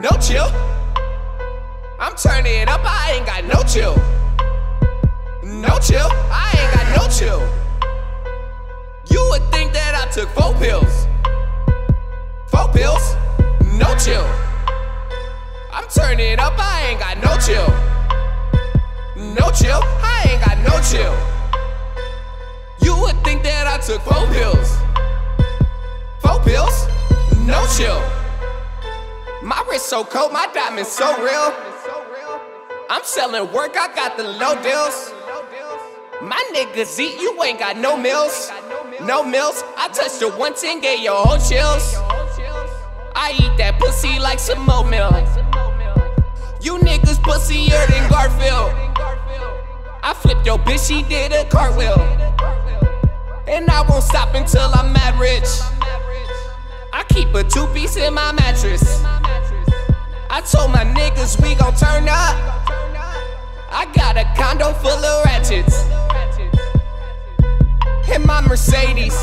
No chill. I'm turning up, I ain't got no chill. Chill. No chill, I ain't got no chill. You would think that I took four pills. Four pills, no chill. My wrist so cold, my diamonds so real. I'm selling work, I got the low deals. My niggas eat, you ain't got no meals. No meals, I touched the 110, get your whole chills. I eat that pussy like some oatmeal. You niggas pussier than Garfield. I flipped your bitch, she did a cartwheel. And I won't stop until I'm mad rich. I keep a two piece in my mattress. I told my niggas we gon' turn up. I got a condo full of ratchets. In my Mercedes.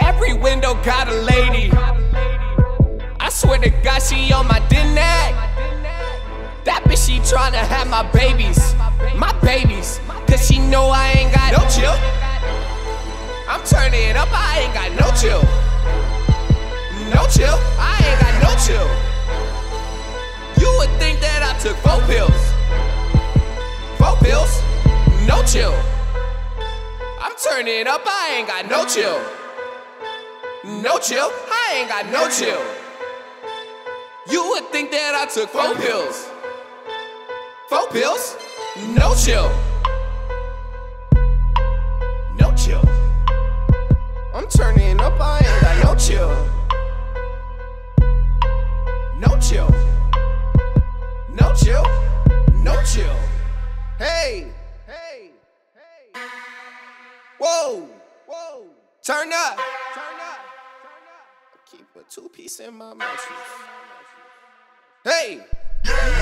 Every window got a lady. I swear to God, she on my neck. She tryna have my babies. My babies. Cause she know I ain't got no chill. I'm turning up, I ain't got no chill. No chill, I ain't got no chill. You would think that I took four pills. Four pills, no chill. I'm turning up, I ain't got no chill. No chill, I ain't got no chill. You would think that I took four pills. Four pills, no chill. No chill. I'm turning up, I ain't got no chill. No chill. No chill. No chill. Hey. Hey. Hey. Whoa. Whoa. Turn up. Turn up. Keep a two piece in my mattress. Hey.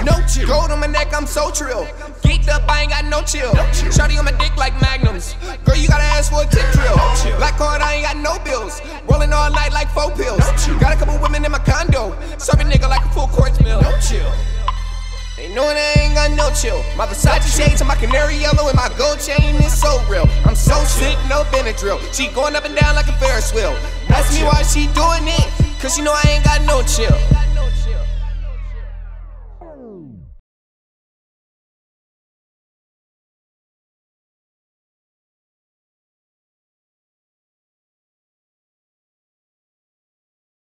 No chill. Gold on my neck, I'm so trill. Geeked up, I ain't got no chill. Shotty on my dick like magnums. Girl, you gotta ask for a tip drill. Black card, I ain't got no bills. Rolling all night like four pills. Got a couple women in my condo. Serving nigga like a full course meal. No chill. They knowin' I ain't got no chill. My Versace shades and my canary yellow and my gold chain is so real. I'm so sick, no Benadryl. She going up and down like a Ferris wheel. Ask me why she doing it, cause she know I ain't got no chill.